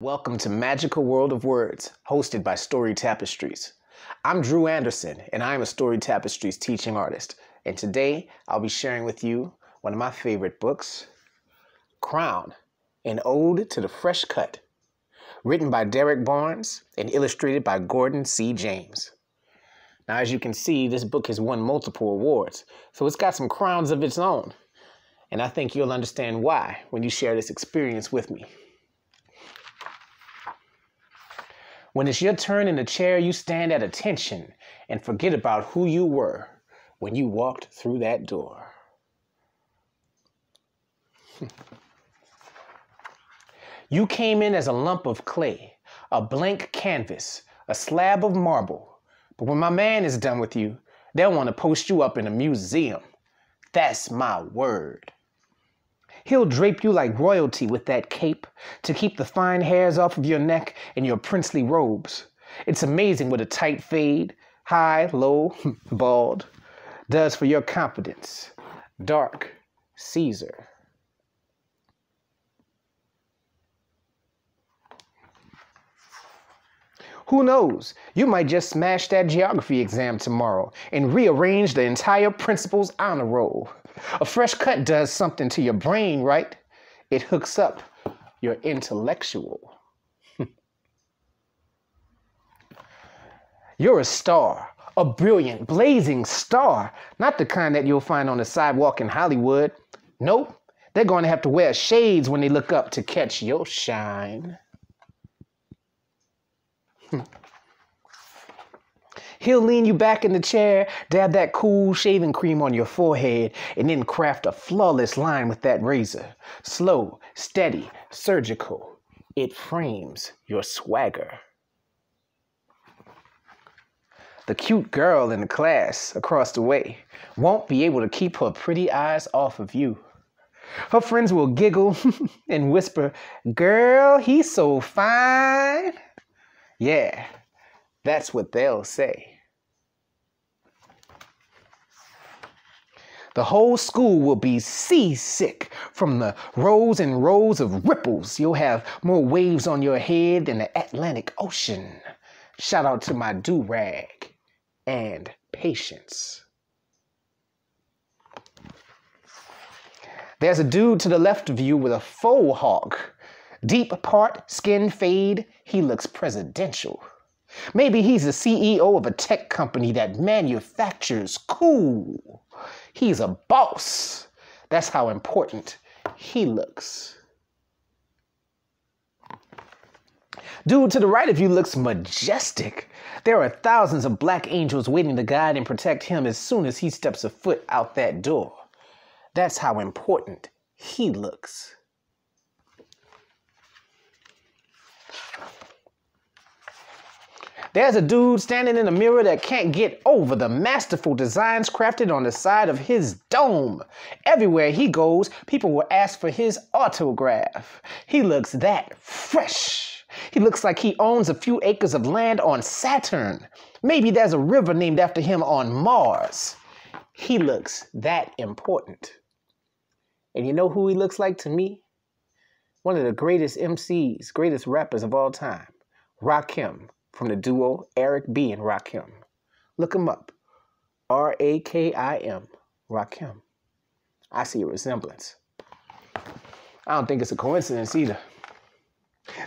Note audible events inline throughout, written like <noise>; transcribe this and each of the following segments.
Welcome to Magical World of Words, hosted by Story Tapestries. I'm Drew Anderson, and I am a Story Tapestries teaching artist. And today I'll be sharing with you one of my favorite books, Crown, an ode to the fresh cut, written by Derrick Barnes and illustrated by Gordon C. James. Now, as you can see, this book has won multiple awards, so it's got some crowns of its own. And I think you'll understand why when you share this experience with me. When it's your turn in the chair, you stand at attention and forget about who you were when you walked through that door. <laughs> you came in as a lump of clay, a blank canvas, a slab of marble. But when my man is done with you, they'll want to post you up in a museum. That's my word. He'll drape you like royalty with that cape to keep the fine hairs off of your neck and your princely robes. It's amazing what a tight fade, high, low, <laughs> bald, does for your confidence. Dark Caesar. Who knows? You might just smash that geography exam tomorrow and rearrange the entire principal's honor roll. A fresh cut does something to your brain, right? It hooks up your intellectual. <laughs> You're a star, a brilliant, blazing star, not the kind that you'll find on the sidewalk in Hollywood. Nope, they're going to have to wear shades when they look up to catch your shine. <laughs> He'll lean you back in the chair, dab that cool shaving cream on your forehead, and then craft a flawless line with that razor. Slow, steady, surgical. It frames your swagger. The cute girl in the class across the way won't be able to keep her pretty eyes off of you. Her friends will giggle <laughs> and whisper, Girl, he's so fine. Yeah, that's what they'll say. The whole school will be seasick from the rows and rows of ripples. You'll have more waves on your head than the Atlantic Ocean. Shout out to my do rag and patience. There's a dude to the left of you with a faux hawk. Deep part, skin fade, he looks presidential. Maybe he's the CEO of a tech company that manufactures cool. He's a boss. That's how important he looks. Dude to the right of you looks majestic. There are thousands of black angels waiting to guide and protect him as soon as he steps a foot out that door. That's how important he looks. There's a dude standing in a mirror that can't get over the masterful designs crafted on the side of his dome. Everywhere he goes, people will ask for his autograph. He looks that fresh. He looks like he owns a few acres of land on Saturn. Maybe there's a river named after him on Mars. He looks that important. And you know who he looks like to me? One of the greatest MCs, greatest rappers of all time, Rakim from the duo Eric B. and Rakim. Look him up. R A K I M, Rakim. I see a resemblance. I don't think it's a coincidence either.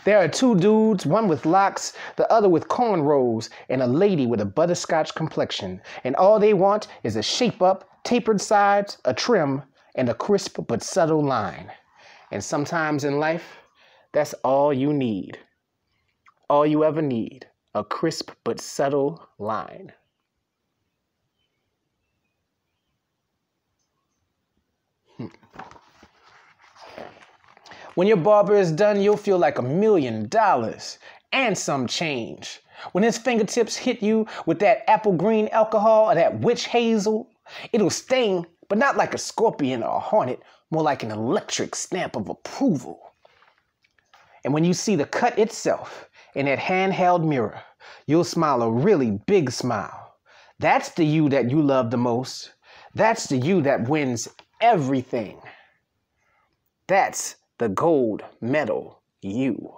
There are two dudes, one with locks, the other with cornrows, and a lady with a butterscotch complexion. And all they want is a shape up, tapered sides, a trim, and a crisp but subtle line. And sometimes in life, that's all you need. All you ever need a crisp but subtle line. Hmm. When your barber is done, you'll feel like a million dollars and some change. When his fingertips hit you with that apple green alcohol or that witch hazel, it'll sting, but not like a scorpion or a hornet, more like an electric stamp of approval. And when you see the cut itself, in that handheld mirror, you'll smile a really big smile. That's the you that you love the most. That's the you that wins everything. That's the gold medal you.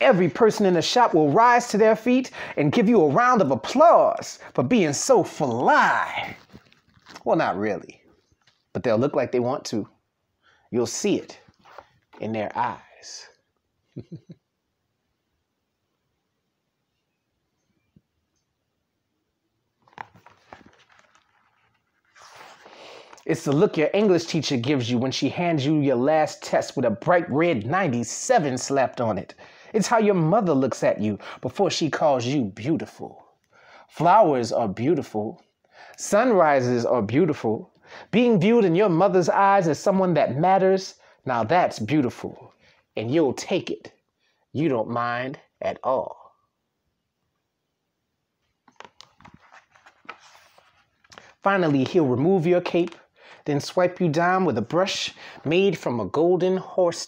Every person in the shop will rise to their feet and give you a round of applause for being so fly. Well, not really, but they'll look like they want to. You'll see it in their eyes. <laughs> It's the look your English teacher gives you when she hands you your last test with a bright red 97 slapped on it. It's how your mother looks at you before she calls you beautiful. Flowers are beautiful. Sunrises are beautiful. Being viewed in your mother's eyes as someone that matters, now that's beautiful. And you'll take it. You don't mind at all. Finally, he'll remove your cape then swipe you down with a brush made from a golden horse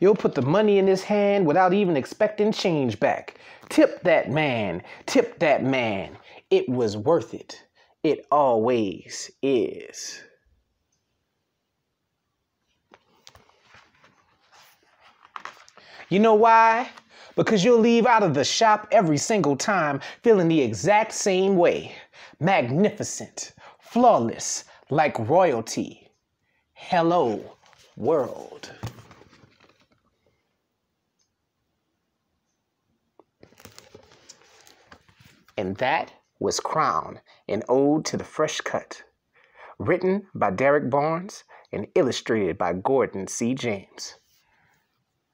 You'll put the money in his hand without even expecting change back. Tip that man, tip that man. It was worth it. It always is. You know why? because you'll leave out of the shop every single time feeling the exact same way. Magnificent, flawless, like royalty. Hello, world. And that was Crown, an ode to the fresh cut. Written by Derrick Barnes and illustrated by Gordon C. James.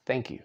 Thank you.